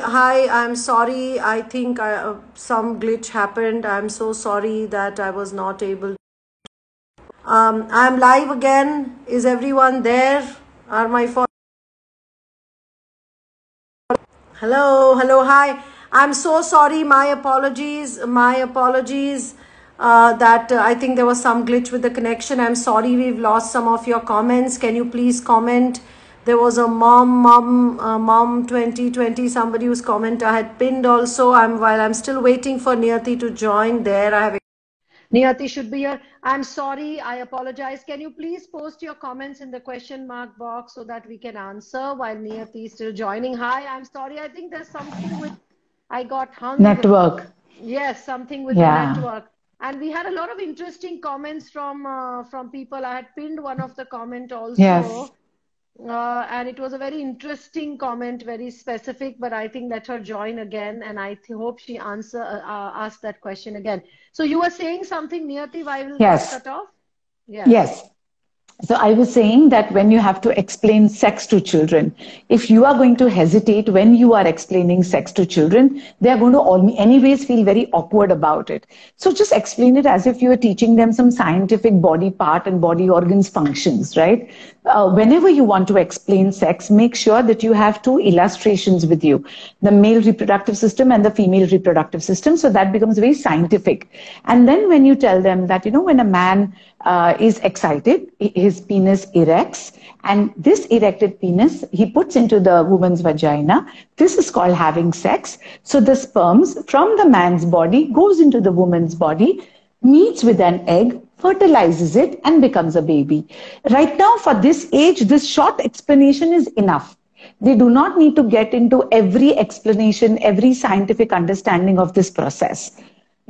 hi. I'm sorry. I think I, uh, some glitch happened. I'm so sorry that I was not able. Um, I'm live again. Is everyone there? Are my fo- hello, hello, hi. I'm so sorry. My apologies. My apologies. Uh, that uh, I think there was some glitch with the connection. I'm sorry we've lost some of your comments. Can you please comment? There was a mom, mom, uh, mom 2020, somebody whose comment I had pinned also. I'm while I'm still waiting for Niyatii to join there. I have Niyatii should be here. I'm sorry. I apologize. Can you please post your comments in the question mark box so that we can answer while Niyatii is still joining? Hi, I'm sorry. I think there's something with, I got hung. Network. Yes, something with Yeah. the network. And we had a lot of interesting comments from uh, from people. I had pinned one of the comment also. Yes. Uh, and it was a very interesting comment, very specific, but I think let her join again, and I th- hope she answer uh, uh, ask that question again. So you were saying something, Niyatii, why will Yes. cut off? Yes. Yes. So I was saying that when you have to explain sex to children, if you are going to hesitate when you are explaining sex to children, they are going to all, anyways feel very awkward about it. So just explain it as if you are teaching them some scientific body part and body organs functions, right? Uh, whenever you want to explain sex, make sure that you have two illustrations with you, the male reproductive system and the female reproductive system. So that becomes very scientific. And then when you tell them that, you know, when a man uh, is excited, his penis erects, and this erected penis he puts into the woman's vagina. This is called having sex. So the sperms from the man's body goes into the woman's body, meets with an egg, fertilizes it, and becomes a baby. Right now, for this age, this short explanation is enough. They do not need to get into every explanation, every scientific understanding of this process.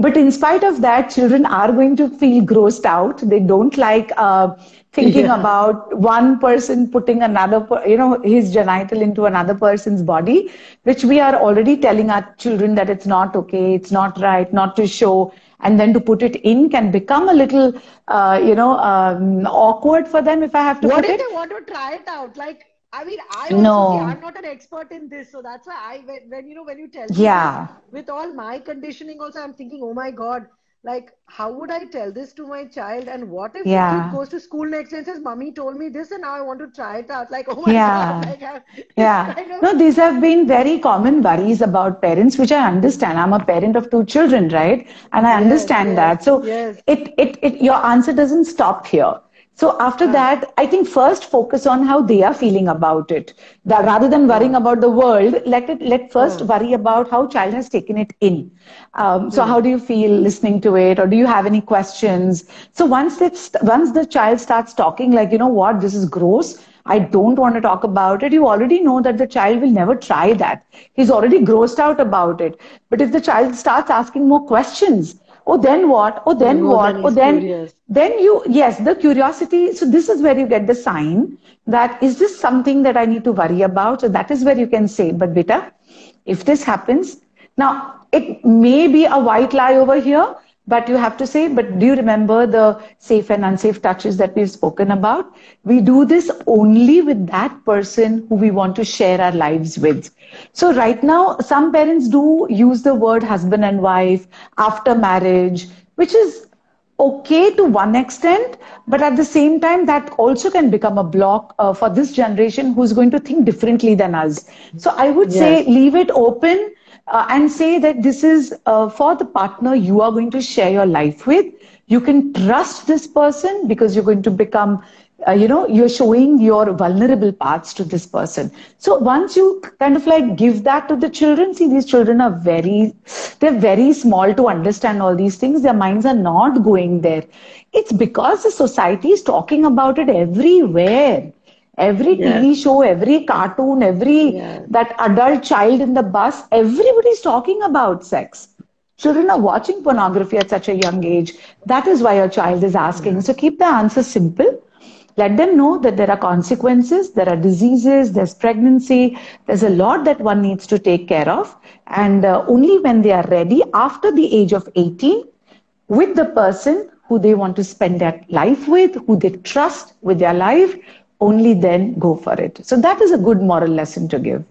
But in spite of that, children are going to feel grossed out. They don't like uh, thinking Yeah. about one person putting another, you know, his genital into another person's body, which we are already telling our children that it's not okay, it's not right, not to show. And then to put it in can become a little, uh, you know, um, awkward for them if I have to What if it. they want to try it out? Like, I mean, I also No. see, I'm not an expert in this, so that's why I when, when you know when you tell Yeah. this, with all my conditioning also, I'm thinking, oh my God, like how would I tell this to my child? And what if Yeah. kid goes to school next day and says, "Mommy told me this, and now I want to try it out." Like, oh my Yeah. God, like I, Yeah. kind of No, these have been very common worries about parents, which I understand. I'm a parent of two children, right? And I Yes, understand yes, that. So yes. it, it, it, your answer doesn't stop here. So after that, I think first focus on how they are feeling about it. That rather than worrying about the world, let it, let first worry about how child has taken it in. Um, so Hmm. how do you feel listening to it, or do you have any questions? So once it's once the child starts talking, like you know what, this is gross. I don't want to talk about it. You already know that the child will never try that. He's already grossed out about it. But if the child starts asking more questions, oh then what? Oh then what? then Oh then curious. then you yes the curiosity so this is where you get the sign that is this something that i need to worry about so that is where you can say but beta if this happens now it may be a white lie over here but you have to say but do you remember the safe and unsafe touches that we've spoken about? We do this only with that person who we want to share our lives with. So right now some parents do use the word husband and wife after marriage which is okay to one extent, but at the same time, that also can become a block uh, for this generation who's going to think differently than us. So I would say leave it open uh, and say that this is uh, for the partner you are going to share your life with. You can trust this person because you're going to become uh, you know you're showing your vulnerable parts to this person. So once you kind of like give that to the children see these children are very they're very small to understand all these things. Their minds are not going there. It's because the society is talking about it everywhere every Yes. tv show every cartoon every Yes. that adult child in the bus everybody's talking about sex Children are watching pornography at such a young age. That is why your child is asking. So keep the answer simple. Let them know that there are consequences, there are diseases, there's pregnancy, there's a lot that one needs to take care of. And uh, only when they are ready, after the age of 18, with the person who they want to spend their life with, who they trust with their life, only then go for it. So that is a good moral lesson to give.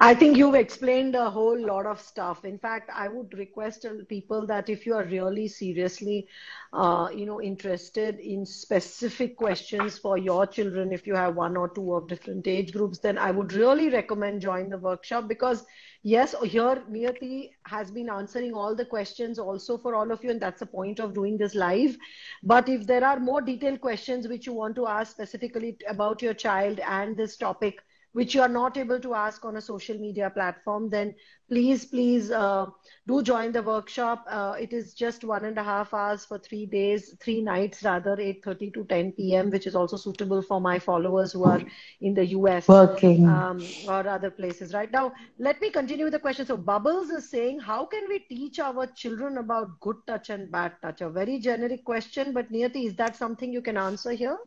I think you've explained a whole lot of stuff. In fact, I would request people that if you are really seriously, uh, you know, interested in specific questions for your children, if you have one or two of different age groups, then I would really recommend join the workshop because yes, oh, here Niyatii has been answering all the questions also for all of you, and that's the point of doing this live. But if there are more detailed questions which you want to ask specifically about your child and this topic, which you are not able to ask on a social media platform, then please, please uh, do join the workshop. Uh, it is just one and a half hours for three days, three nights rather, 8.30 to 10 p.m., which is also suitable for my followers who are in the US Working. Um, or other places. Right now, let me continue with the question. So Bubbles is saying, how can we teach our children about good touch and bad touch? A very generic question, but Niyatii, is that something you can answer here?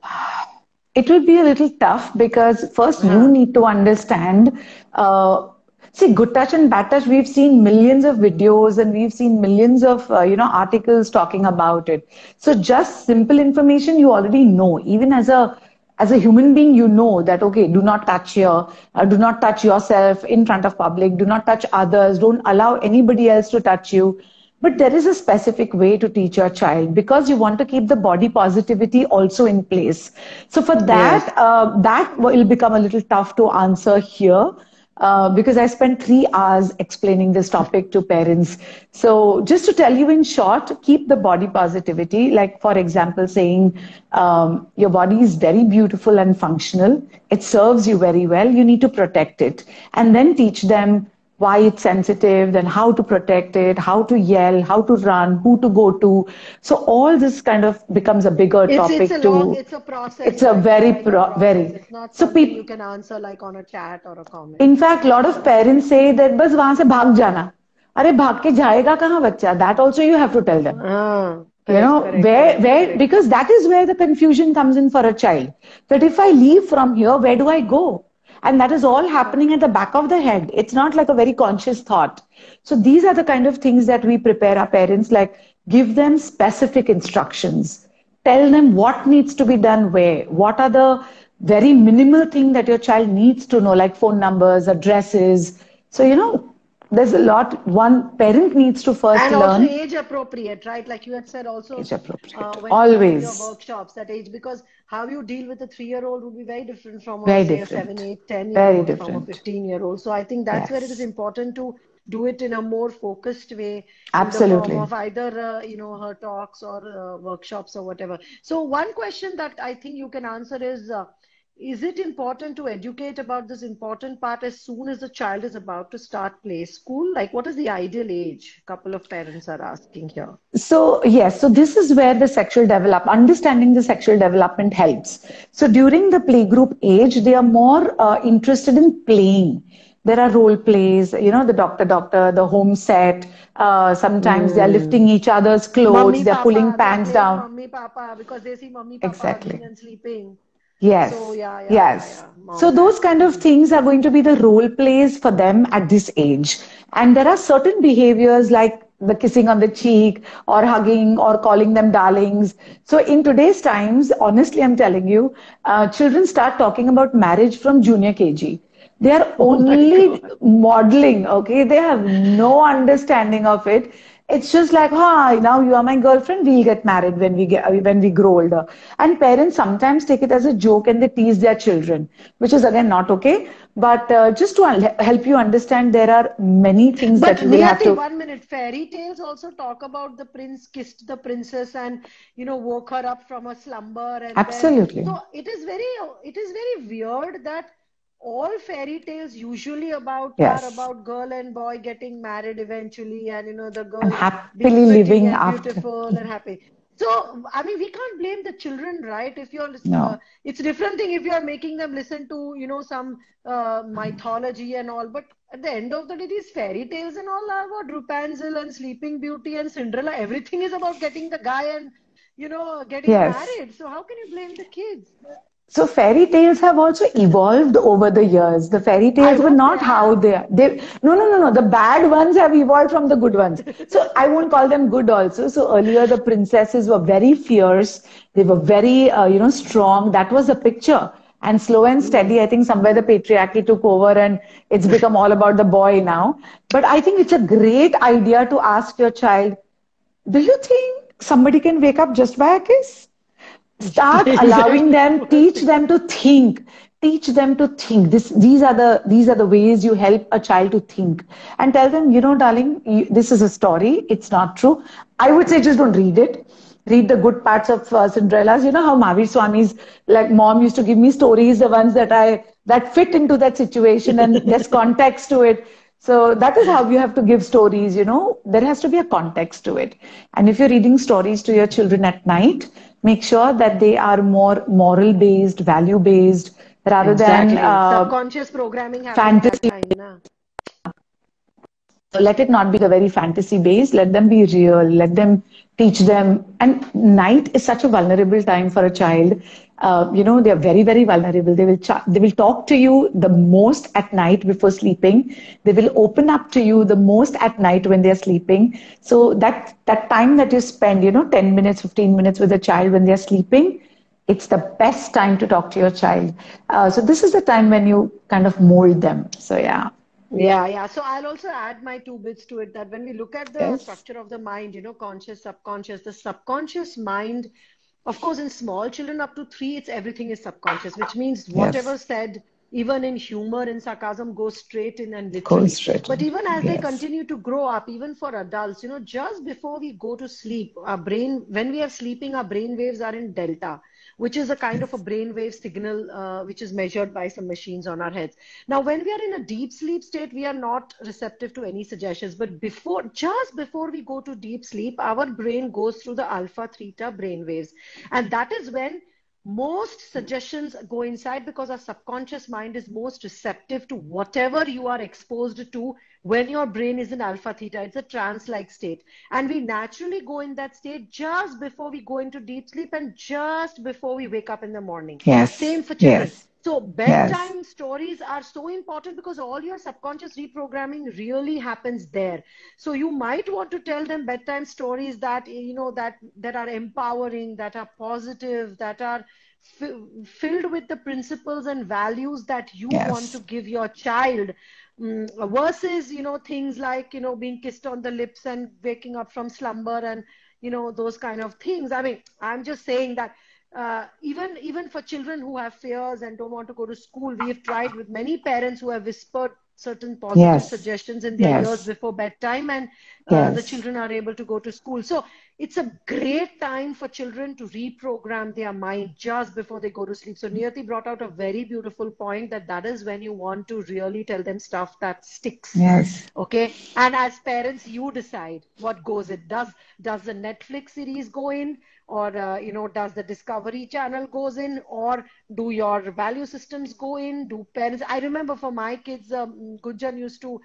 It will be a little tough because first yeah. you need to understand uh, see good touch and bad touch we've seen millions of videos and we've seen millions of uh, you know articles talking about it. So just simple information you already know. Even as a as a human being you know that okay do not touch here uh, do not touch yourself in front of public do not touch others don't allow anybody else to touch you but there is a specific way to teach your child because you want to keep the body positivity also in place. So for that, yes. uh, that will become a little tough to answer here. Uh, because I spent three hours explaining this topic to parents. So just to tell you in short, keep the body positivity. Like for example, saying um, your body is very beautiful and functional. It serves you very well. You need to protect it, and then teach them why it's sensitive, then how to protect it, how to yell, how to run, who to go to. So all this kind of becomes a bigger it's, topic it's a to. Long, it's a process. It's a very pro- very. It's not so something you can answer like on a chat or a comment. In fact, a lot of parents say that बस वहां से भाग जाना. अरे भाग के जाएगा कहाँ बच्चा? That also you have to tell them. Ah. you know correct, where correct, where correct. because that is where the confusion comes in for a child that if i leave from here where do i go and that is all happening at the back of the head. It's not like a very conscious thought. So these are the kind of things that we prepare our parents, like give them specific instructions. Tell them what needs to be done where. What are the very minimal thing that your child needs to know, like phone numbers, addresses. So, you know, there's a lot one parent needs to first and learn. also age appropriate, right? Like you had said, also age appropriate. Uh, Always your workshops that age because how you deal with a three-year-old would be very different from very say, different. a seven, eight, ten very year old different. from a fifteen-year-old. So I think that's yes. where it is important to do it in a more focused way absolutely of either uh, you know her talks or uh, workshops or whatever so one question that i think you can answer is uh, is it important to educate about this important part as soon as the child is about to start play school? Like what is the ideal age? A couple of parents are asking here. So yes so this is where the sexual develop understanding the sexual development helps. So during the playgroup age they are more uh, interested in playing. There are role plays you know the doctor doctor the home set uh, sometimes mm. they're lifting each other's clothes mommy, they're papa, pulling pants down. mommy papa because they see mommy papa exactly. and sleeping Yes. So, yeah, yeah, yes. Yeah, so those kind of things are going to be the role plays for them at this age. And there are certain behaviors like the kissing on the cheek or hugging or calling them darlings. So in today's times, honestly, I'm telling you, uh, children start talking about marriage from junior KG. They are oh only modeling, okay? They have no understanding of it it's just like, hi, now you are my girlfriend. We'll get married when we get when we grow older. And parents sometimes take it as a joke and they tease their children, which is again not okay. But uh, just to help you understand, there are many things but that we have to. One minute, fairy tales also talk about the prince kissed the princess and you know woke her up from a slumber. And Absolutely. Then, so it is very it is very weird that all fairy tales usually about yes. are about girl and boy getting married eventually and you know the girl happily living and after beautiful and happy so i mean we can't blame the children right if you're no. Uh, it's different thing if you're making them listen to you know some uh, mythology and all but at the end of the day these fairy tales and all are about rapunzel and sleeping beauty and cinderella everything is about getting the guy and you know getting yes. married so how can you blame the kids so fairy tales have also evolved over the years. The fairy tales were not how they are. They, no, no, no, no. The bad ones have evolved from the good ones. So I won't call them good also. So earlier the princesses were very fierce. They were very, uh, you know, strong. That was the picture. And slow and steady, I think somewhere the patriarchy took over and it's become all about the boy now. But I think it's a great idea to ask your child, do you think somebody can wake up just by a kiss? Start allowing them, teach them to think. Teach them to think. This these are the these are the ways you help a child to think. And tell them you know darling you, this is a story. It's not true. I would say just don't read it. Read the good parts of uh, cinderella's. You know how mahavir swami's like mom used to give me stories the ones that i that fit into that situation and there's context to it. So that is how you have to give stories you know. There has to be a context to it. And if you're reading stories to your children at night make sure that they are more moral based value based rather exactly. than uh, subconscious programming fantasy. Time, so let it not be the very fantasy based. Let them be real. Let them teach them. And night is such a vulnerable time for a child. Uh, you know, they are very, very vulnerable. They will ch- they will talk to you the most at night before sleeping. They will open up to you the most at night when they are sleeping. So that that time that you spend, you know, ten minutes, fifteen minutes with a child when they are sleeping, it's the best time to talk to your child. Uh, so this is the time when you kind of mold them. So yeah. Yeah, yeah. So I'll also add my two bits to it that when we look at the yes. structure of the mind, you know, conscious, subconscious, the subconscious mind, of course, in small children up to three, it's everything is subconscious, which means whatever yes. said, even in humor and sarcasm, goes straight in and literally. Straight but even as yes. they continue to grow up, even for adults, you know, just before we go to sleep, our brain, when we are sleeping, our brain waves are in delta which is a kind of a brainwave signal uh, which is measured by some machines on our heads. Now, when we are in a deep sleep state, we are not receptive to any suggestions. But before, just before we go to deep sleep, our brain goes through the alpha theta brainwaves, and that is when most suggestions go inside because our subconscious mind is most receptive to whatever you are exposed to when your brain is in alpha theta. It's a trance like state. And we naturally go in that state just before we go into deep sleep and just before we wake up in the morning. Yes. Same for children. Yes. So bedtime yes. stories are so important because all your subconscious reprogramming really happens there. So you might want to tell them bedtime stories that you know that that are empowering, that are positive, that are f- filled with the principles and values that you yes. want to give your child. Mm, versus you know things like you know being kissed on the lips and waking up from slumber and you know those kind of things. I mean, I'm just saying that uh, even even for children who have fears and don't want to go to school, we have tried with many parents who have whispered certain positive yes. suggestions in their yes. ears before bedtime, and yes. the children are able to go to school. So it's a great time for children to reprogram their mind just before they go to sleep. So Niyatii brought out a very beautiful point that that is when you want to really tell them stuff that sticks. Yes. Okay. And as parents, you decide what goes in. Does does the Netflix series go in? or uh, you know does the discovery channel goes in or do your value systems go in do parents i remember for my kids um, Gunjan used to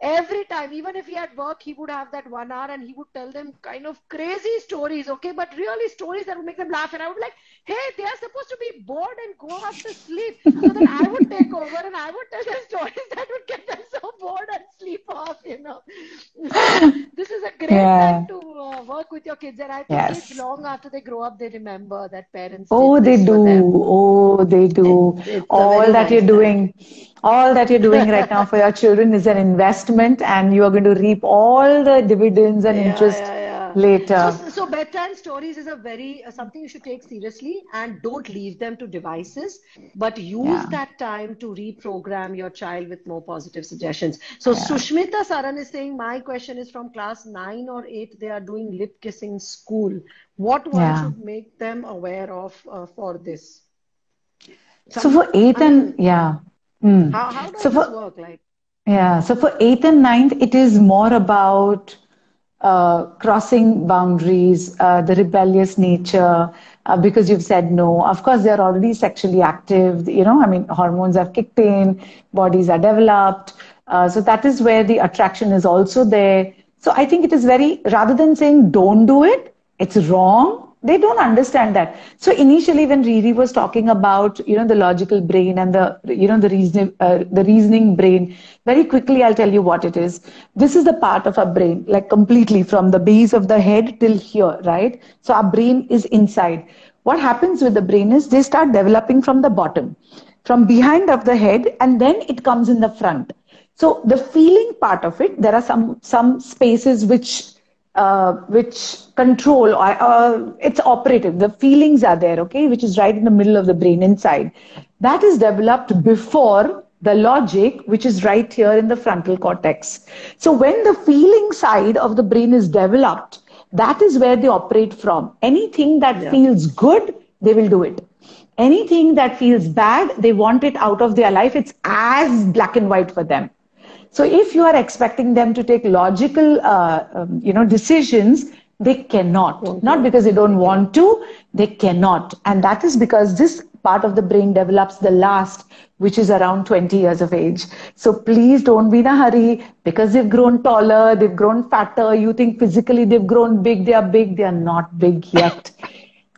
every time even if he had work he would have that one hour and he would tell them kind of crazy stories okay? But really stories that would make them laugh. And i would be like hey they are supposed to be bored and go off to sleep. So then i would take over and i would tell them stories that would get them so bored and sleep off you know? This is a great yeah. time to uh, work with your kids. And i think yes. kids long after they grow up they remember that parents oh they do. oh they do. It, all that nice you're time. doing all that you're doing right now for your children is an investment and you are going to reap all the dividends and yeah, interest yeah, yeah. later. So, so, bedtime stories is a very uh, something you should take seriously and don't leave them to devices but use that time to reprogram your child with more positive suggestions. So sushmita saran is saying my question is from class 9 or 8 they are doing lip kissing school. What one should make them aware of uh, for this? So for 8 and yeah. Mm. How, how does so for, work? Like, yeah, so for eighth and ninth, it is more about uh, crossing boundaries, uh, the rebellious nature, uh, because you've said no. Of course, they're already sexually active. You know, I mean, hormones have kicked in, bodies are developed. Uh, so that is where the attraction is also there. So I think it is very, rather than saying don't do it, it's wrong they don't understand that. So initially when riri was talking about you know the logical brain and the you know the reasoning uh, the reasoning brain very quickly i'll tell you what it is. This is the part of our brain like completely from the base of the head till here right? So our brain is inside. What happens with the brain is they start developing from the bottom, from behind of the head, and then it comes in the front. So the feeling part of it, there are some some spaces which uh, which control uh, it's operative. The feelings are there, okay, which is right in the middle of the brain inside. That is developed before the logic, which is right here in the frontal cortex. So when the feeling side of the brain is developed, that is where they operate from. Anything that yeah. feels good, they will do it. Anything that feels bad, they want it out of their life. It's as black and white for them. So if you are expecting them to take logical, uh, um, you know, decisions, they cannot. Okay. Not because they don't want to, they cannot. And that is because this part of the brain develops the last, which is around 20 years of age. So please don't be in a hurry because they've grown taller, they've grown fatter. You think physically they've grown big, they are big, they are not big yet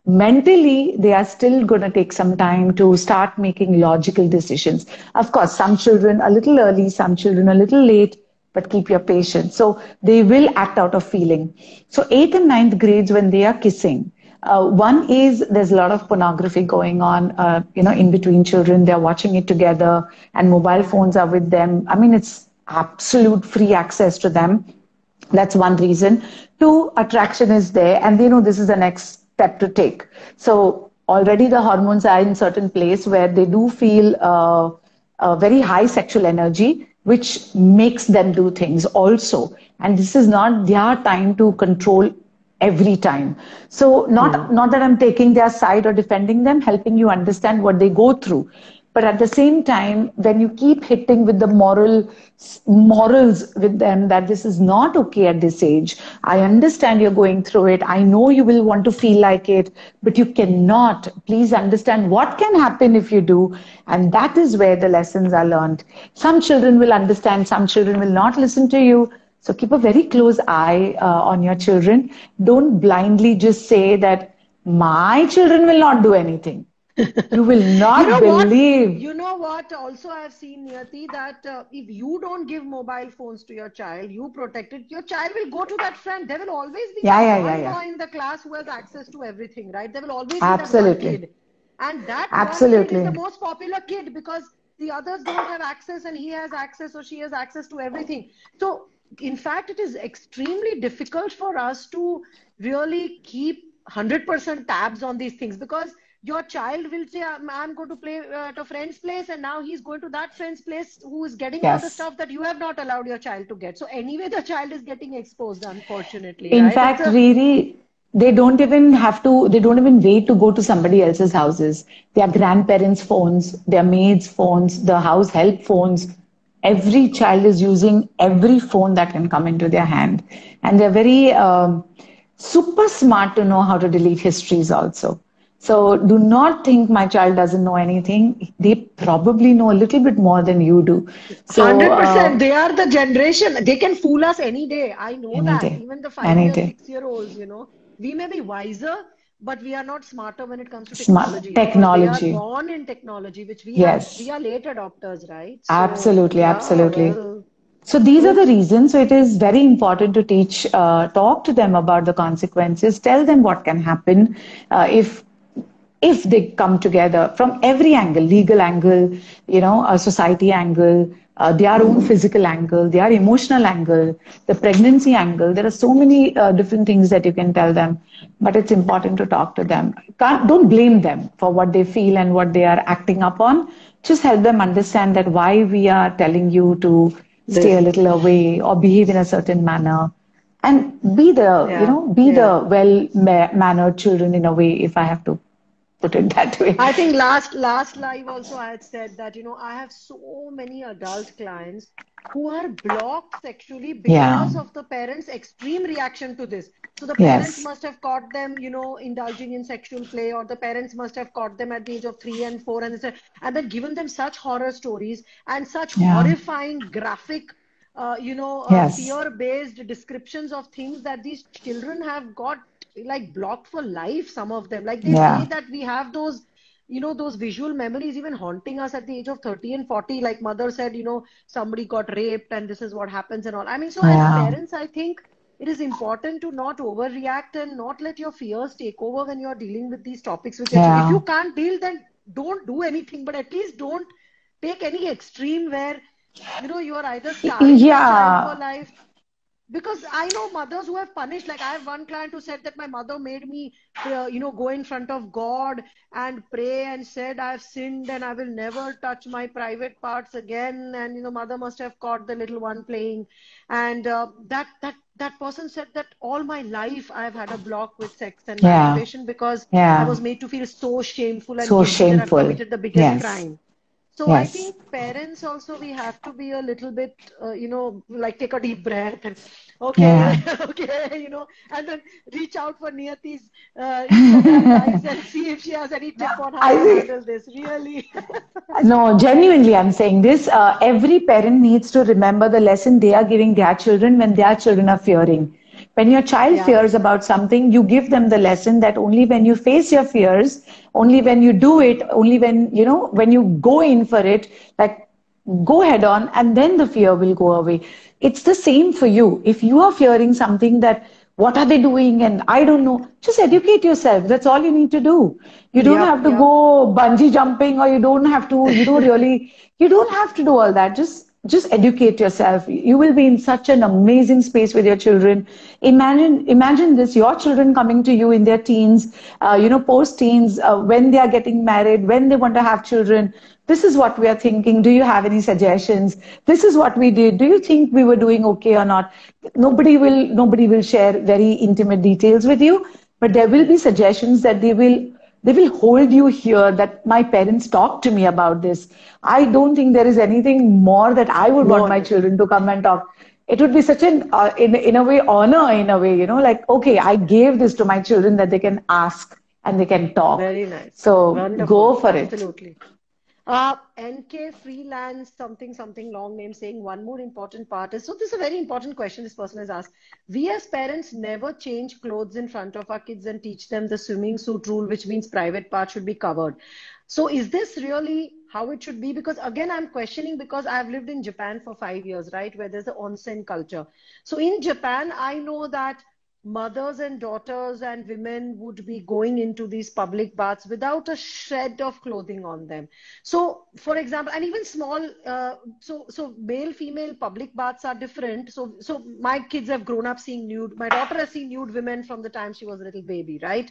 mentally they are still going to take some time to start making logical decisions. Of course some children a little early some children a little late but keep your patience. So they will act out of feeling. So eighth and ninth grades when they are kissing uh, one is there's a lot of pornography going on uh, you know in between children. They're watching it together and mobile phones are with them. I mean it's absolute free access to them. That's one reason. Two attraction is there. And they know this is the next step to take. So already the hormones are in certain place where they do feel uh, a very high sexual energy, which makes them do things also. And this is not their time to control every time. So not mm. not that I'm taking their side or defending them, helping you understand what they go through. But at the same time, when you keep hitting with the moral morals with them that this is not okay at this age, I understand you're going through it. I know you will want to feel like it, but you cannot. Please understand what can happen if you do. And that is where the lessons are learned. Some children will understand, some children will not listen to you. So keep a very close eye uh, on your children. Don't blindly just say that my children will not do anything you will not you know believe. What? You know what? Also, I've seen Niyatii that uh, if you don't give mobile phones to your child, you protect it. Your child will go to that friend. There will always be yeah, yeah, yeah, yeah. in the class who has access to everything, right? There will always Absolutely. be that kid, and that Absolutely. is the most popular kid because the others don't have access, and he has access or she has access to everything. So, in fact, it is extremely difficult for us to really keep 100% tabs on these things because your child will say i'm going to play uh, at a friend's place and now he's going to that friend's place who is getting yes. all the stuff that you have not allowed your child to get. So anyway the child is getting exposed unfortunately in right? fact a- really they don't even have to they don't even wait to go to somebody else's houses. Their grandparents phones their maids phones the house help phones. Every child is using every phone that can come into their hand. And they're very um, super smart to know how to delete histories also so do not think my child doesn't know anything. They probably know a little bit more than you do. So, 100%. Uh, they are the generation. They can fool us any day. I know that. Day. Even the five year, six year olds, you know, we may be wiser, but we are not smarter when it comes to technology. Smart, technology. We are born in technology, which we yes. Have, we are late adopters, right? So, absolutely, yeah, absolutely. Well, so these are the reasons. So it is very important to teach, uh, talk to them about the consequences, tell them what can happen uh, if if they come together from every angle legal angle you know a society angle uh, their own physical angle their emotional angle the pregnancy angle there are so many uh, different things that you can tell them but it's important to talk to them Can't, don't blame them for what they feel and what they are acting upon just help them understand that why we are telling you to stay a little away or behave in a certain manner and be the yeah. you know be yeah. the well mannered children in a way if i have to put it that way. I think last last live also I had said that you know I have so many adult clients who are blocked sexually because yeah. of the parents' extreme reaction to this. So the parents yes. must have caught them, you know, indulging in sexual play, or the parents must have caught them at the age of three and four, and and then given them such horror stories and such yeah. horrifying graphic. Uh, you know, uh, yes. fear-based descriptions of things that these children have got like blocked for life some of them like they yeah. say that we have those you know those visual memories even haunting us at the age of 30 and 40 like mother said you know somebody got raped and this is what happens and all i mean so yeah. as parents i think it is important to not overreact and not let your fears take over when you're dealing with these topics which Yeah. If you can't deal, then don't do anything, but at least don't take any extreme where you know you are either scarring your Yeah. for life. Because I know mothers who have punished. Like I have one client who said that my mother made me, uh, you know, go in front of God and pray and said I have sinned and I will never touch my private parts again. And you know, mother must have caught the little one playing. And uh, that that that person said that all my life I have had a block with sex and Yeah. masturbation because Yeah. I was made to feel so shameful and So that I've committed the biggest Yes. crime. So I think parents also we have to be a little bit, uh, you know, like take a deep breath and okay, Yeah. okay, you know, and then reach out for Niyatii's uh, and see if she has any tip on how I to think- handle this. Really, No, genuinely, I'm saying this. Uh, every parent needs to remember the lesson they are giving their children when their children are fearing. When your child Yeah. fears about something, you give them the lesson that only when you face your fears, only when you do it, only when, you know, when you go in for it, like go head on, and then the fear will go away. It's the same for you. If you are fearing something that, what are they doing? And I don't know, just educate yourself. That's all you need to do. You don't Yep, have to yep. go bungee jumping or you don't have to, you don't really, you don't have to do all that. Just just educate yourself. You will be in such an amazing space with your children. Imagine imagine this your children coming to you in their teens uh, you know post teens uh, when they are getting married when they want to have children. This is what we are thinking. Do you have any suggestions? This is what we did. Do you think we were doing okay or not? Nobody will nobody will share very intimate details with you but there will be suggestions that they will they will hold you here that my parents talked to me about this. I don't think there is anything more that I would want my children to come and talk. It would be such an, uh, in, in a way, honor in a way, you know, like, okay, I gave this to my children that they can ask and they can talk. very nice. So Wonderful. go for it. Absolutely. Uh, NK freelance something something long name saying one more important part is so this is a very important question this person has asked. We as parents never change clothes in front of our kids and teach them the swimming suit rule, which means private part should be covered. So is this really how it should be? Because again, I'm questioning because I've lived in Japan for five years, right, where there's the onsen culture. So in Japan, I know that mothers and daughters and women would be going into these public baths without a shred of clothing on them. So for example and even small uh, so so male female public baths are different. So so my kids have grown up seeing nude my daughter has seen nude women from the time she was a little baby right?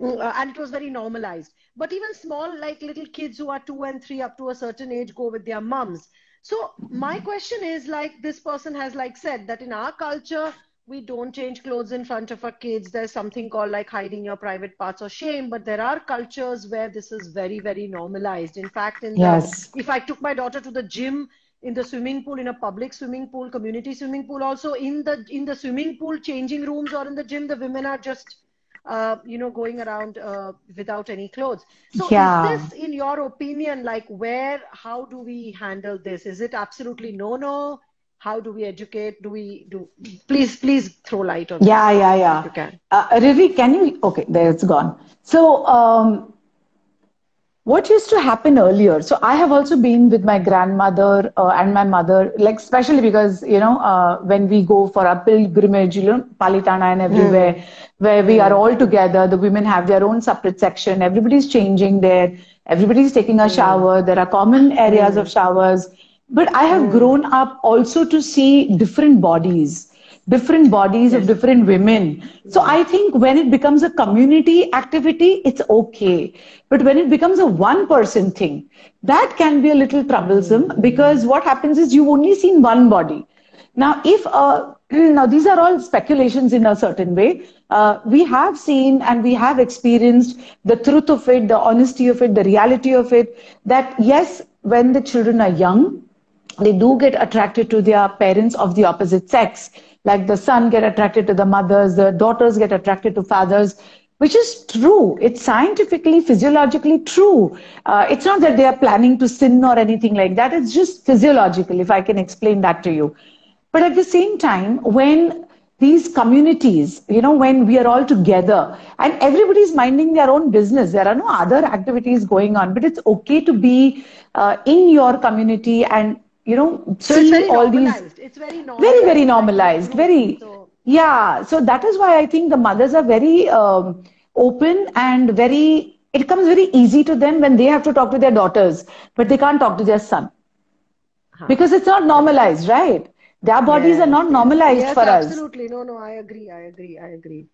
Mm, uh, and it was very normalized. But even small like little kids who are 2 and 3 up to a certain age go with their mums. So my question is like this person has like said that in our culture we don't change clothes in front of our kids. There's something called like hiding your private parts or shame, but there are cultures where this is very, very normalized. In fact, in Yes. the, if I took my daughter to the gym, in the swimming pool, in a public swimming pool, community swimming pool, also in the in the swimming pool changing rooms or in the gym, the women are just uh, you know going around uh, without any clothes. So Yeah. is this, in your opinion, like where? How do we handle this? Is it absolutely no, no? How do we educate? Do we do? Please, please throw light on. Yeah, this, yeah, yeah. You can. Uh, can you? Okay, there it's gone. So, um, what used to happen earlier? So, I have also been with my grandmother uh, and my mother, like especially because you know uh, when we go for a pilgrimage, you know, Palitana and everywhere, where we are all together. The women have their own separate section. Everybody's changing there. Everybody's taking a shower. There are common areas of showers. But I have grown up also to see different bodies different bodies of different women. So I think when it becomes a community activity, it's okay. But when it becomes a one person thing, that can be a little troublesome because what happens is you've only seen one body. Now, if uh, now these are all speculations in a certain way. Uh, we have seen and we have experienced the truth of it, the honesty of it, the reality of it. That yes, when the children are young, they do get attracted to their parents of the opposite sex. Like the son get attracted to the mothers the daughters get attracted to fathers which is true. It's scientifically physiologically true. Uh, it's not that they are planning to sin or anything like that. It's just physiological if i can explain that to you. But at the same time when these communities, you know, when we are all together and everybody's minding their own business, there are no other activities going on, but it's okay to be uh, in your community and, you know, So see it's very all these. It's very normalized. very very normalized very So, Yeah, so that is why I think the mothers are very um, open and very, it comes very easy to them when they have to talk to their daughters, but they can't talk to their son. Huh. Because it's not normalized, right? Their bodies yes, are not normalized yes, for absolutely. us. Absolutely. No, no, I agree. I agree. I agree.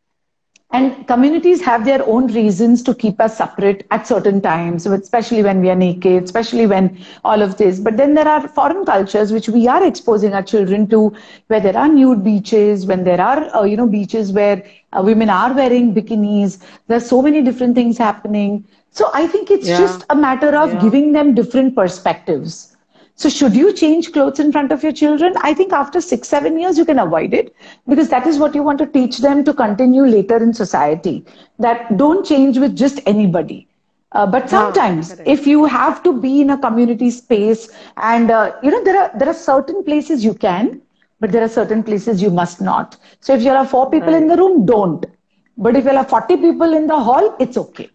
And communities have their own reasons to keep us separate at certain times, especially when we are naked, especially when all of this. But then there are foreign cultures which we are exposing our children to, where there are nude beaches, when there are, uh, you know, beaches where uh, women are wearing bikinis. There's so many different things happening. So I think it's yeah. just a matter of yeah. giving them different perspectives. So should you change clothes in front of your children? I think after six, seven years, you can avoid it because that is what you want to teach them to continue later in society. That don't change with just anybody. Uh, but sometimes if you have to be in a community space and uh, you know there are there are certain places you can but there are certain places you must not so if you have four people right. in the room don't but if you have 40 people in the hall it's okay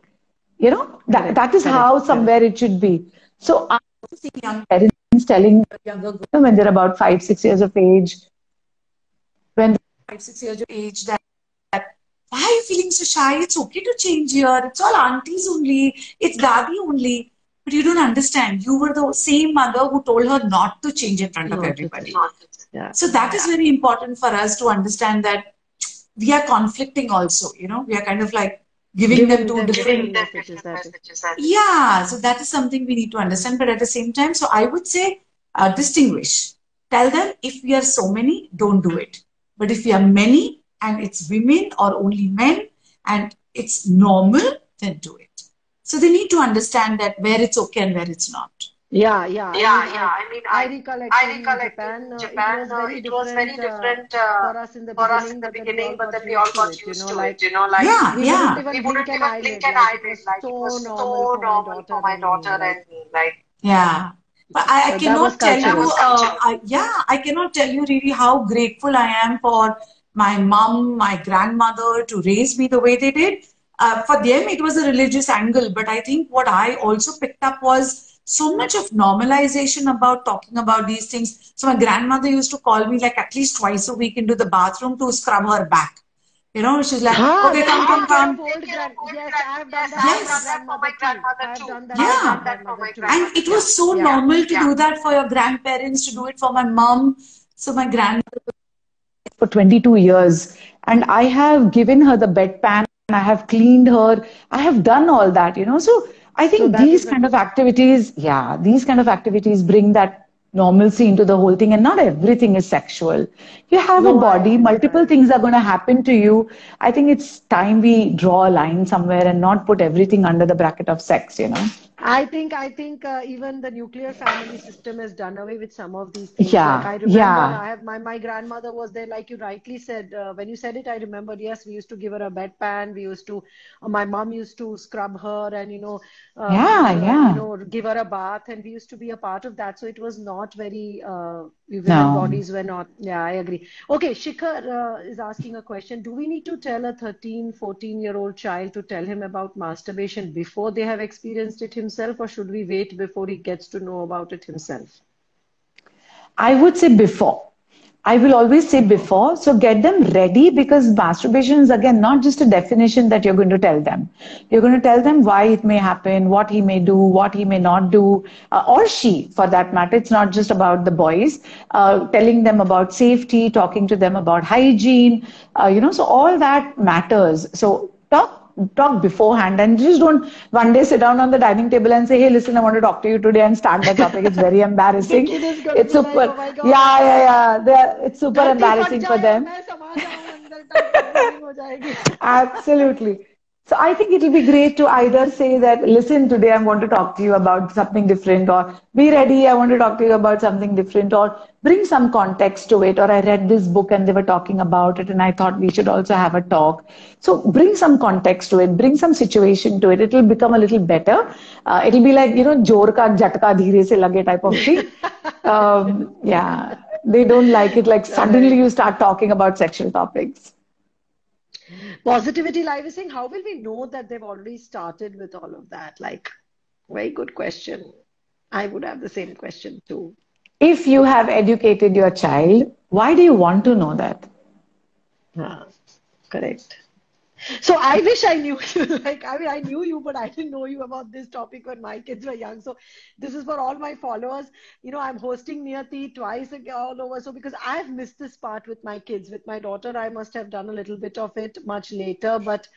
you know that, that is how somewhere it should be so i see young parents telling younger girls when they're about five, six years of age, when five, six years of age, that, that why are you feeling so shy? It's okay to change here. It's all aunties only. It's daddy only. But you don't understand. You were the same mother who told her not to change in front of everybody. Yeah. So that is very important for us to understand that we are conflicting also. You know, we are kind of like giving, giving them two them different messages. messages. Yeah, so that is something we need to understand. But at the same time, so I would say uh, distinguish. Tell them if we are so many, don't do it. But if we are many and it's women or only men and it's normal, then do it. So they need to understand that where it's okay and where it's not. Yeah, yeah, yeah, I yeah. I, mean, I, recollect, I recollect in Japan, Japan uh, it, was very, it was very different uh, for us in the for beginning, in the beginning but then we all got used to it, you know, like yeah, we yeah. Wouldn't even we wouldn't even blink an eyelid, like it was so normal for my daughter and me, like yeah. But I, I cannot tell you, uh, I, yeah, I cannot tell you really how grateful I am for my mom, my grandmother to raise me the way they did. Uh, for them, it was a religious angle, but I think what I also picked up was so much of normalization about talking about these things. So my grandmother used to call me like at least twice a week into the bathroom to scrub her back. You know, she's like, ah, okay, come, come, come. Yes, I've done that for my grandmother too. Yeah. And it was so yeah. normal to yeah. do that for your grandparents, to do it for my mom. So my grandmother for 22 years. And I have given her the bedpan. And I have cleaned her. I have done all that, you know. So I think so these kind of activities, yeah, these kind of activities bring that normalcy into the whole thing and not everything is sexual. You have no, a body multiple things are going to happen to you. I think it's time we draw a line somewhere and not put everything under the bracket of sex you know I think I think uh, even the nuclear family system has done away with some of these things. Yeah, like I remember yeah. I have my my grandmother was there, like you rightly said. Uh, when you said it, I remembered. Yes, we used to give her a bedpan. We used to, uh, my mom used to scrub her, and you know, uh, yeah, yeah, you know, give her a bath, and we used to be a part of that. So it was not very. Uh, women no. bodies were not. Yeah, I agree. Okay, Shikhar uh, is asking a question. Do we need to tell a 13, 14 year old child to tell him about masturbation before they have experienced it himself? Himself, or should we wait before he gets to know about it himself? I would say before. I will always say before. So get them ready because masturbation is again not just a definition that you're going to tell them. You're going to tell them why it may happen, what he may do, what he may not do, uh, or she for that matter. It's not just about the boys. Uh, telling them about safety, talking to them about hygiene, uh, you know, so all that matters. So talk talk beforehand and just don't one day sit down on the dining table and say, hey, listen, I want to talk to you today and start the topic. It's very embarrassing. it's super. Like, oh yeah, yeah, yeah. They're, it's super embarrassing for them. Absolutely. So I think it will be great to either say that, listen, today I want to talk to you about something different, or be ready, I want to talk to you about something different, or bring some context to it, or I read this book and they were talking about it and I thought we should also have a talk. So bring some context to it, bring some situation to it. It will become a little better. Uh, it will be like, you know, jor ka jatka dheere se lage type of thing. um, yeah. They don't like it like suddenly you start talking about sexual topics. Positivity Live is saying, how will we know that they've already started with all of that? Like, very good question. I would have the same question too. If you have educated your child, why do you want to know that? Uh, correct. So I wish I knew you. like, I mean, I knew you, but I didn't know you about this topic when my kids were young. So this is for all my followers. You know, I'm hosting Niyatii twice all over. So because I've missed this part with my kids, with my daughter, I must have done a little bit of it much later. But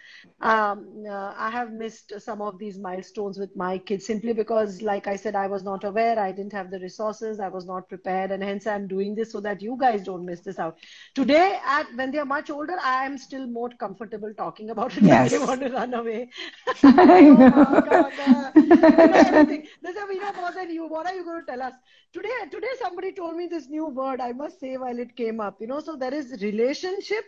um, uh, I have missed some of these milestones with my kids simply because, like I said, I was not aware. I didn't have the resources. I was not prepared, and hence I'm doing this so that you guys don't miss this out. Today, at when they are much older, I am still more comfortable talking talking about it yes. they want to run away. I know. oh, God, uh, you know everything. They say, we know more than you. What are you going to tell us? Today, today somebody told me this new word. I must say while it came up. You know, so there is relationship.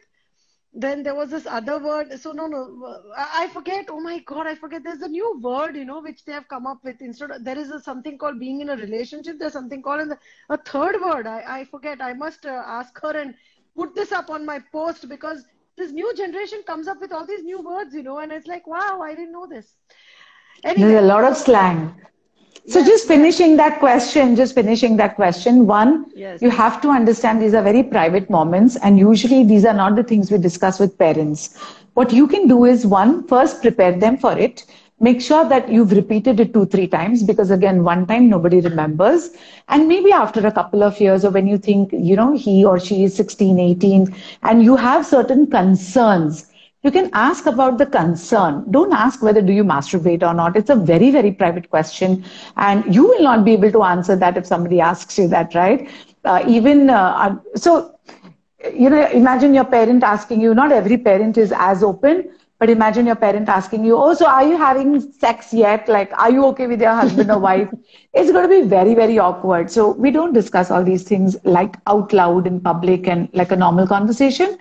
Then there was this other word. So no, no, I forget. Oh my God, I forget. There's a new word, you know, which they have come up with. Instead, of, there is a, something called being in a relationship. There's something called the, a third word. I, I forget. I must uh, ask her and put this up on my post because this new generation comes up with all these new words, you know, and it's like, wow, I didn't know this. Anyway, There's a lot of slang. So yes, just finishing yes. that question, just finishing that question. One, yes. you have to understand these are very private moments, and usually these are not the things we discuss with parents. What you can do is one, first prepare them for it make sure that you've repeated it two, three times because again, one time nobody remembers. And maybe after a couple of years or when you think, you know, he or she is 16, 18 and you have certain concerns, you can ask about the concern. Don't ask whether do you masturbate or not. It's a very, very private question. And you will not be able to answer that if somebody asks you that, right? Uh, even, uh, so, you know, imagine your parent asking you, not every parent is as open, but imagine your parent asking you, Oh, so are you having sex yet? Like, are you okay with your husband or wife? It's going to be very, very awkward. So we don't discuss all these things like out loud in public and like a normal conversation.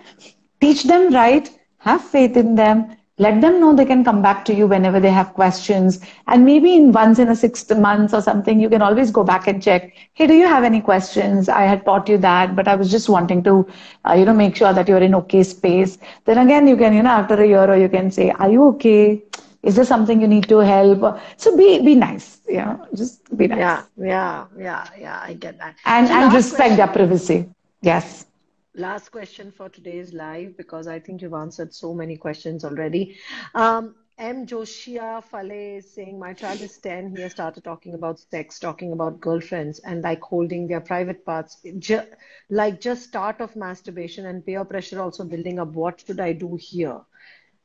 Teach them right, have faith in them, let them know they can come back to you whenever they have questions. And maybe in once in a six months or something you can always go back and check hey do you have any questions? I had taught you that but i was just wanting to uh, you know make sure that you're in okay space. Then again you can you know after a year or you can say are you okay? Is there something you need to help? So be be nice you know just be nice. Yeah yeah yeah yeah i get that. And so and respect question. their privacy. Yes last question for today's live because I think you've answered so many questions already. Um, M. Joshia Fale is saying, My child is 10. He has started talking about sex, talking about girlfriends, and like holding their private parts, ju- like just start of masturbation and peer pressure also building up. What should I do here?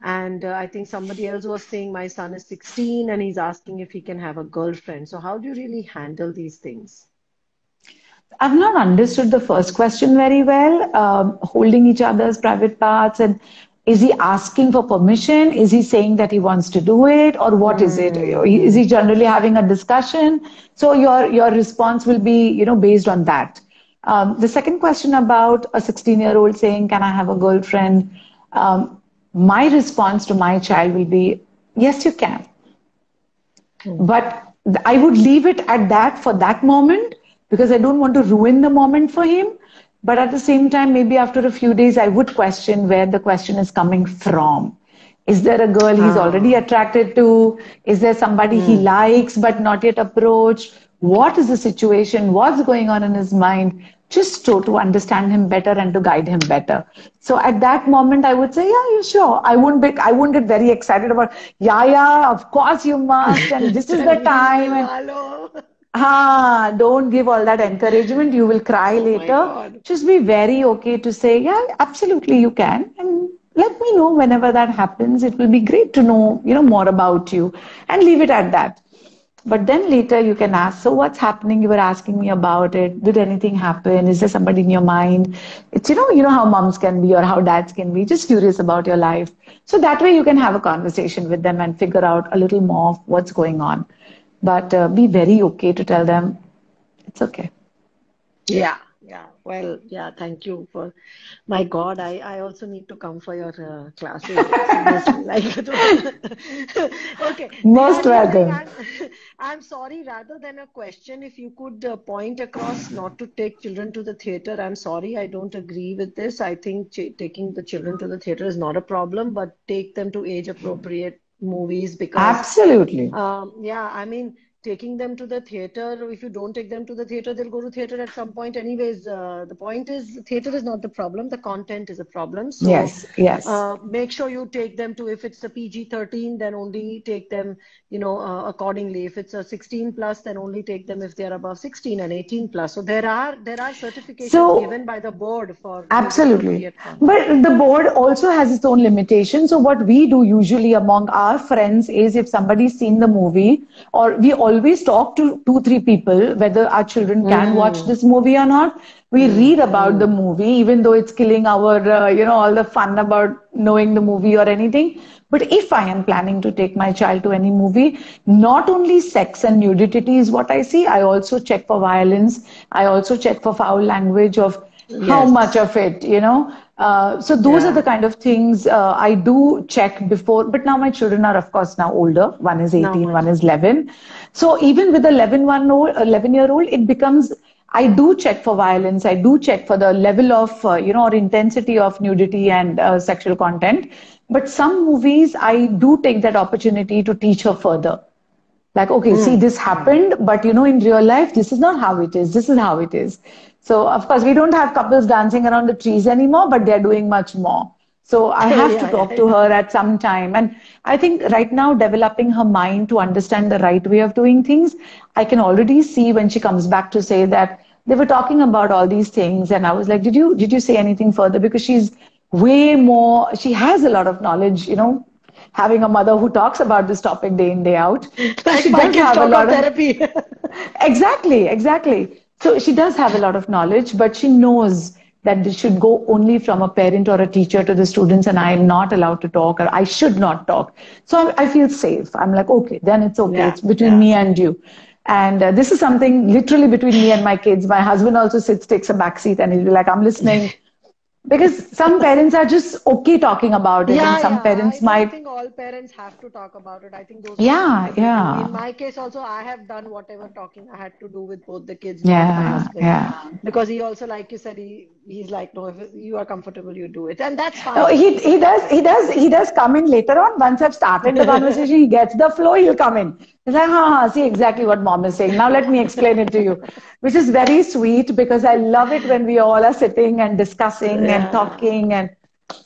And uh, I think somebody else was saying, My son is 16 and he's asking if he can have a girlfriend. So, how do you really handle these things? I've not understood the first question very well. Um, holding each other's private parts and is he asking for permission? Is he saying that he wants to do it, or what mm. is it? Hmm. He generally having a discussion? So your your response will be, you know, based on that. Um, the second question about a 16 year old saying, "Can I have a girlfriend?" Um, my response to my child will be, "Yes, you can," mm. but I would leave it at that for that moment because I don't want to ruin the moment for him. But at the same time, maybe after a few days, I would question where the question is coming from. Is there a girl he's ah. already attracted to? Is there somebody mm. he hmm. likes but not yet approached? What is the situation? What's going on in his mind? Just to, to understand him better and to guide him better. So at that moment, I would say, yeah, you sure. I wouldn't be, I wouldn't get very excited about, yeah, yeah, of course you must, and this is the time. And, Ah, don't give all that encouragement. You will cry oh later. Just be very okay to say, yeah, absolutely you can. And let me know whenever that happens. It will be great to know, you know, more about you and leave it at that. But then later you can ask, so what's happening? You were asking me about it. Did anything happen? Is there somebody in your mind? It's, you know, you know how moms can be or how dads can be, just curious about your life. So that way you can have a conversation with them and figure out a little more of what's going on but uh, be very okay to tell them it's okay. Yeah yeah. Well yeah thank you for my god i i also need to come for your uh, classes. Okay. Most welcome. I'm, I'm, sorry rather than a question if you could uh, point across not to take children to the theater i'm sorry i don't agree with this. I think ch- taking the children to the theater is not a problem but take them to age appropriate movies because absolutely. um, yeah i mean taking them to the theater. If you don't take them to the theater, they'll go to theater at some point. Anyways, uh, the point is, theater is not the problem. The content is a problem. So, yes, yes. Uh, make sure you take them to. If it's a PG-13, then only take them, you know, uh, accordingly. If it's a 16 plus, then only take them if they're above 16 and 18 plus. So there are there are certifications so, given by the board for absolutely. But the board also has its own limitations. So what we do usually among our friends is if somebody's seen the movie, or we always talk to two, three people whether our children can mm. watch this movie or not. We mm. read about mm. the movie, even though it's killing our, uh, you know, all the fun about knowing the movie or anything. But if I am planning to take my child to any movie, not only sex and nudity is what I see, I also check for violence. I also check for foul language of yes. how much of it, you know. Uh, so those yeah. are the kind of things uh, I do check before. But now my children are, of course, now older. One is 18, no, one is 11. So even with the 11, one old, 11 year old, it becomes, I do check for violence. I do check for the level of, uh, you know, or intensity of nudity and uh, sexual content. But some movies, I do take that opportunity to teach her further. Like, okay, mm. see, this happened, but you know, in real life, this is not how it is. This is how it is. So, of course, we don't have couples dancing around the trees anymore, but they're doing much more. So I have yeah, to talk yeah, to her at some time. And I think right now, developing her mind to understand the right way of doing things, I can already see when she comes back to say that they were talking about all these things. And I was like, did you, did you say anything further? Because she's way more, she has a lot of knowledge, you know, having a mother who talks about this topic day in, day out. Like she does have a lot of therapy. exactly, exactly. So she does have a lot of knowledge, but she knows that this should go only from a parent or a teacher to the students and I am not allowed to talk or I should not talk. So I, I feel safe. I'm like, okay, then it's okay. Yeah, it's between yeah. me and you. And uh, this is something literally between me and my kids. My husband also sits, takes a back seat and he'll be like, I'm listening. because some parents are just okay talking about it yeah, and some yeah. parents I might I think all parents have to talk about it. I think those yeah yeah. In my case also i have done whatever talking i had to do with both the kids yeah yeah. Because he also like you said he he's like no if you are comfortable you do it and that's fine oh, he he does he does he does come in later on once i've started the conversation he gets the flow he'll come in He's like, ha, ha, see exactly what mom is saying. Now let me explain it to you, which is very sweet because I love it when we all are sitting and discussing yeah. and talking. And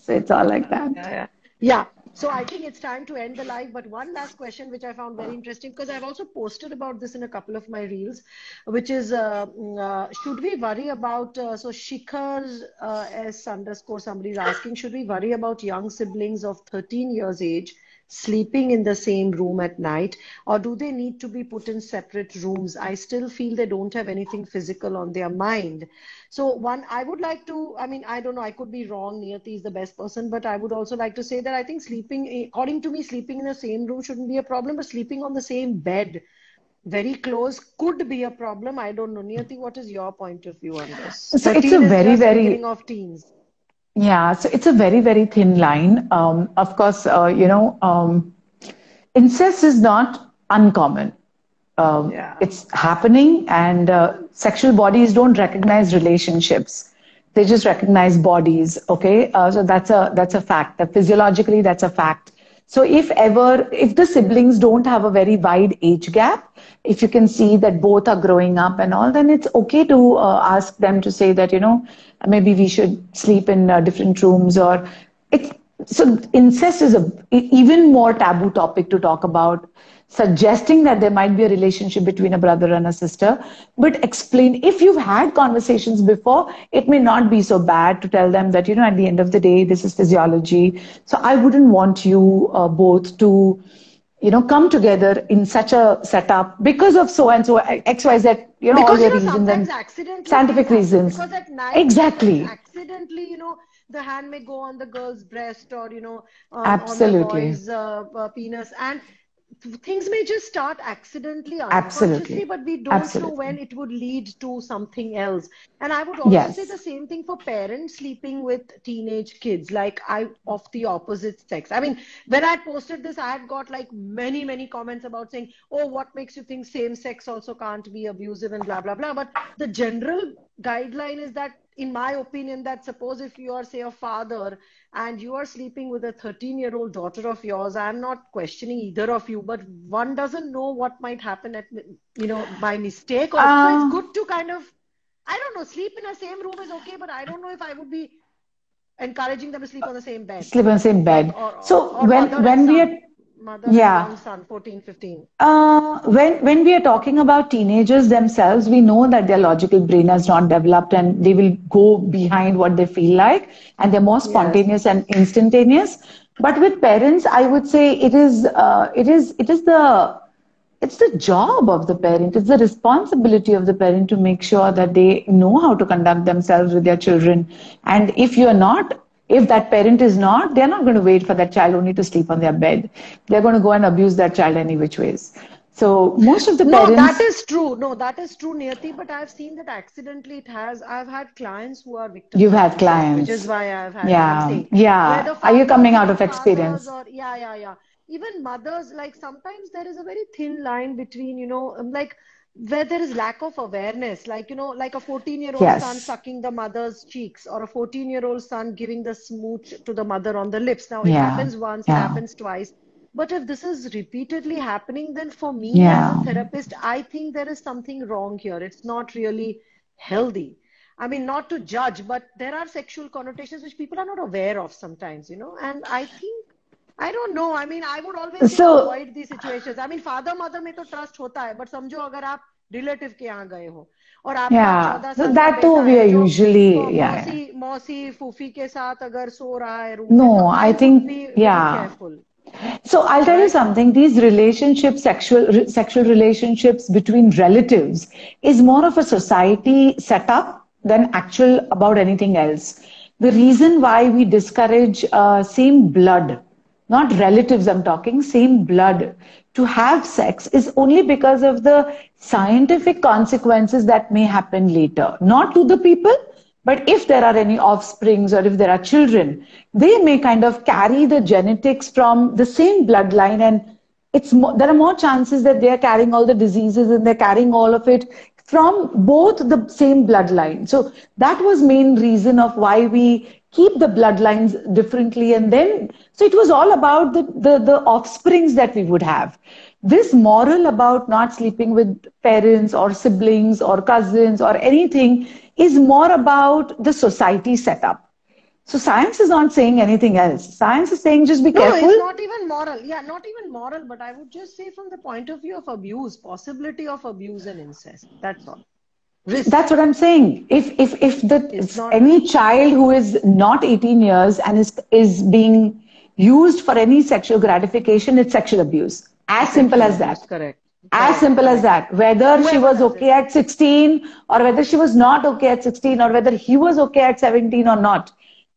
so it's all like that. Yeah, yeah. yeah. So I think it's time to end the live. But one last question, which I found very interesting, because I've also posted about this in a couple of my reels, which is, uh, mm, uh, should we worry about, uh, so Shikhar uh, S underscore somebody's asking, should we worry about young siblings of 13 years age sleeping in the same room at night or do they need to be put in separate rooms? I still feel they don't have anything physical on their mind. So one i would like to i mean i don't know i could be wrong Niyatii is the best person but i would also like to say that i think sleeping eh, according to me sleeping in the same room shouldn't be a problem but sleeping on the same bed very close could be a problem. I don't know. Niyatii what is your point of view on this? So it's a very very of teens yeah, so it's a very, very thin line. Um, of course, uh, you know, um, incest is not uncommon. Um, yeah. It's happening, and uh, sexual bodies don't recognize relationships; they just recognize bodies. Okay, uh, so that's a that's a fact. That physiologically, that's a fact. So if ever, if the siblings don't have a very wide age gap, if you can see that both are growing up and all, then it's okay to uh, ask them to say that, you know, maybe we should sleep in uh, different rooms or it's, so incest is a even more taboo topic to talk about suggesting that there might be a relationship between a brother and a sister but explain if you've had conversations before it may not be so bad to tell them that you know at the end of the day this is physiology. So i wouldn't want you uh, both to you know come together in such a setup because of so and so xyz you know because, all the reasons and scientific reasons. Because at night exactly. accidentally you know the hand may go on the girl's breast or you know uh, absolutely on the boy's uh, uh, penis. And things may just start accidentally absolutely but we don't absolutely. know when it would lead to something else and i would also yes. say the same thing for parents sleeping with teenage kids like i of the opposite sex i mean when i posted this i had got like many many comments about saying oh what makes you think same sex also can't be abusive and blah blah blah but the general guideline is that in my opinion that suppose if you are say a father and you are sleeping with a 13 year old daughter of yours i'm not questioning either of you but one doesn't know what might happen at you know by mistake or uh, so it's good to kind of i don't know sleep in the same room is okay but i don't know if i would be encouraging them to sleep on the same bed. Sleep on the same bed. Or, or, so or when when we are mother yeah. and son 14 15 uh, when when we are talking about teenagers themselves we know that their logical brain has not developed and they will go behind what they feel like and they're more spontaneous yes. and instantaneous but with parents i would say it is uh, it is it is the it's the job of the parent it's the responsibility of the parent to make sure that they know how to conduct themselves with their children and if you're not if that parent is not, they're not going to wait for that child only to sleep on their bed. They're going to go and abuse that child any which ways. So most of the parents. No, that is true. No, that is true, Niyatii. But I've seen that accidentally it has. I've had clients who are victims. You've had clients. Which is why I've had. Yeah. Yeah. Are you coming out of experience? Or, yeah, yeah, yeah. Even mothers, like sometimes there is a very thin line between, you know, um, like where there is lack of awareness like you know like a 14 year old yes. son sucking the mother's cheeks or a 14 year old son giving the smooch to the mother on the lips now it yeah. happens once yeah. it happens twice but if this is repeatedly happening then for me yeah. as a therapist i think there is something wrong here it's not really healthy i mean not to judge but there are sexual connotations which people are not aware of sometimes you know and i think I don't know. I mean, I would always so, avoid these situations. I mean, father mother में तो trust होता है, but समझो अगर आप relative के यहाँ गए हो और आप yeah, so that too we are usually तो yeah. मौसी मौसी फूफी के साथ अगर सो रहा है रूम no, तो I think yeah. So I'll tell you something. These relationships, sexual sexual relationships between relatives, is more of a society setup than actual about anything else. The reason why we discourage uh, same blood not relatives I'm talking, same blood, to have sex is only because of the scientific consequences that may happen later. Not to the people, but if there are any offsprings or if there are children, they may kind of carry the genetics from the same bloodline and it's more, there are more chances that they are carrying all the diseases and they're carrying all of it from both the same bloodline. So that was main reason of why we keep the bloodlines differently and then so it was all about the, the, the offsprings that we would have this moral about not sleeping with parents or siblings or cousins or anything is more about the society setup so science is not saying anything else. Science is saying just be no, careful. it's not even moral. Yeah, not even moral, but I would just say from the point of view of abuse, possibility of abuse and incest. That's all. Risk. That's what I'm saying. If if if the any child who is not 18 years and is is being used for any sexual gratification, it's sexual abuse. As simple as that. Correct. As simple as that. Whether she was okay at 16 or whether she was not okay at 16 or whether he was okay at 17 or not.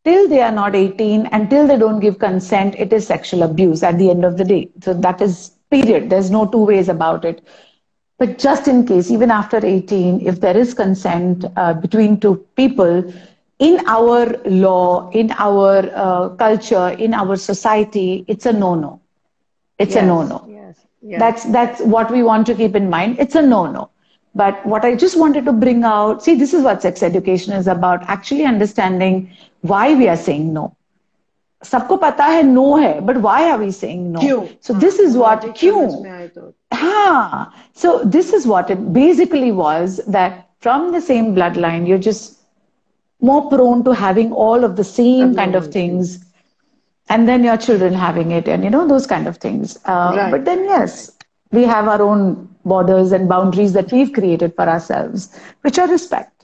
Till they are not 18, until they don't give consent, it is sexual abuse at the end of the day. So that is period. There's no two ways about it. But just in case, even after 18, if there is consent uh, between two people, in our law, in our uh, culture, in our society, it's a no-no. It's yes, a no-no. Yes, yes. That's that's what we want to keep in mind. It's a no-no. But what I just wanted to bring out, see, this is what sex education is about. Actually understanding why we are saying no. सबको पता है no है but why are we saying no so this is what क्यों Ah, so this is what it basically was that from the same bloodline, you're just more prone to having all of the same kind of things, and then your children having it, and you know, those kind of things. Uh, right. But then, yes, we have our own borders and boundaries that we've created for ourselves, which are respect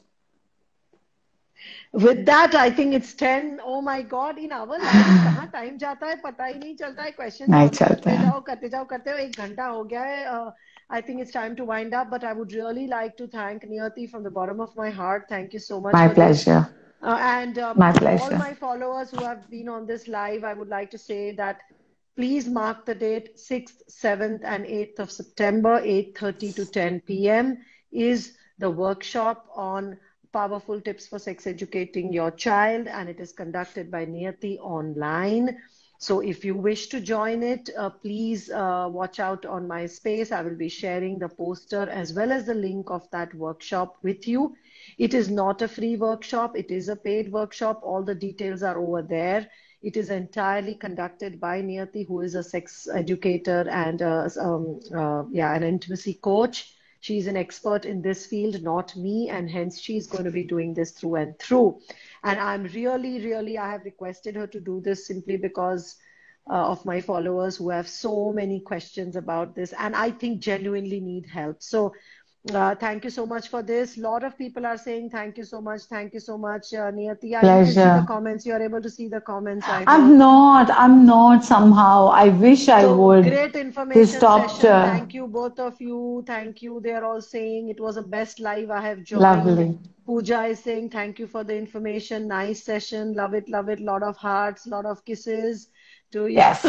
with that i think it's 10 oh my god in our life time jata hai pata hi nahi chalta hai question nahi chalta hai jao karte jao karte ho 1 ghanta ho hai i think it's time to wind up but i would really like to thank Niyatii from the bottom of my heart. Thank you so much my pleasure. Uh, and uh, all my followers who have been on this live i would like to say that please mark the date 6th 7th and 8th of september 8:30 to 10 pm is the workshop on powerful tips for sex educating your child, and it is conducted by Niyatii online. So if you wish to join it, uh, please uh, watch out on my space. I will be sharing the poster as well as the link of that workshop with you. It is not a free workshop. It is a paid workshop. All the details are over there. It is entirely conducted by Niyatii, who is a sex educator and uh, um, uh, yeah, an intimacy coach. She's an expert in this field, not me, and hence she's going to be doing this through and through. And I'm really, really, I have requested her to do this simply because uh, of my followers who have so many questions about this and I think genuinely need help. So uh, thank you so much for this. A lot of people are saying thank you so much. Thank you so much, uh, Niyatii. I Pleasure. see the comments. You are able to see the comments. I am not. I'm not somehow. I wish so I would. Great information session. Uh, thank you, both of you. Thank you. They're all saying it was a best live I have joined. Lovely. Pooja is saying thank you for the information. Nice session. Love it. Love it. Lot of hearts. Lot of kisses to you. Yes.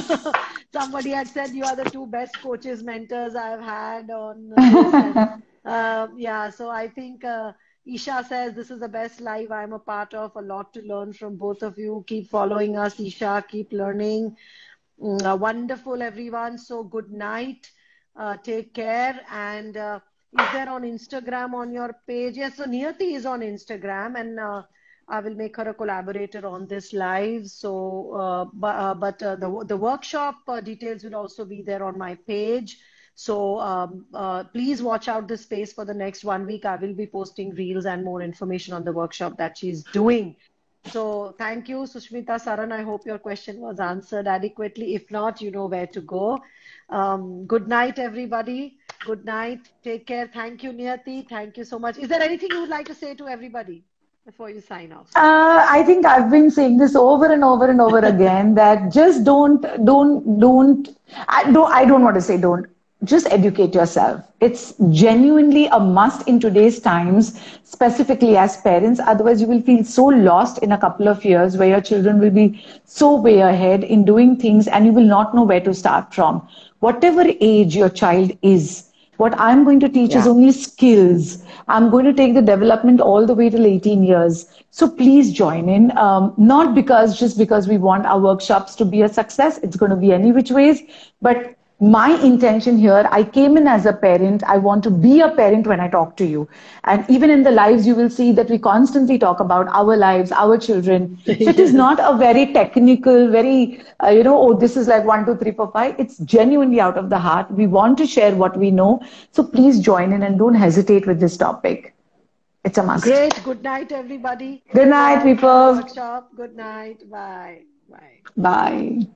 Somebody had said you are the two best coaches, mentors I've had on. uh, yeah, so I think uh, Isha says this is the best live I'm a part of. A lot to learn from both of you. Keep following us, Isha. Keep learning. Mm, uh, wonderful, everyone. So good night. Uh, take care. And uh, is there on Instagram on your page? Yes, so Niyatii is on Instagram and uh, I will make her a collaborator on this live. So, but, but the, the workshop details will also be there on my page. So um, uh, please watch out this space for the next one week. I will be posting reels and more information on the workshop that she's doing. So thank you, Sushmita Saran. I hope your question was answered adequately. If not, you know where to go. Um, good night, everybody. Good night. Take care. Thank you, Niyatii. Thank you so much. Is there anything you would like to say to everybody? before you sign off? Uh, I think I've been saying this over and over and over again that just don't, don't, don't, I don't, I don't want to say don't. Just educate yourself. It's genuinely a must in today's times, specifically as parents. Otherwise, you will feel so lost in a couple of years where your children will be so way ahead in doing things and you will not know where to start from. Whatever age your child is, what I'm going to teach yeah. is only skills. I'm going to take the development all the way till 18 years. So please join in. Um, not because just because we want our workshops to be a success. It's going to be any which ways, but my intention here, I came in as a parent. I want to be a parent when I talk to you. And even in the lives, you will see that we constantly talk about our lives, our children. So it is not a very technical, very, uh, you know, oh, this is like one, two, three, four, five. It's genuinely out of the heart. We want to share what we know. So please join in and don't hesitate with this topic. It's a must. Great. Good night, everybody. Good night, people. Good night. Bye. Bye. Bye.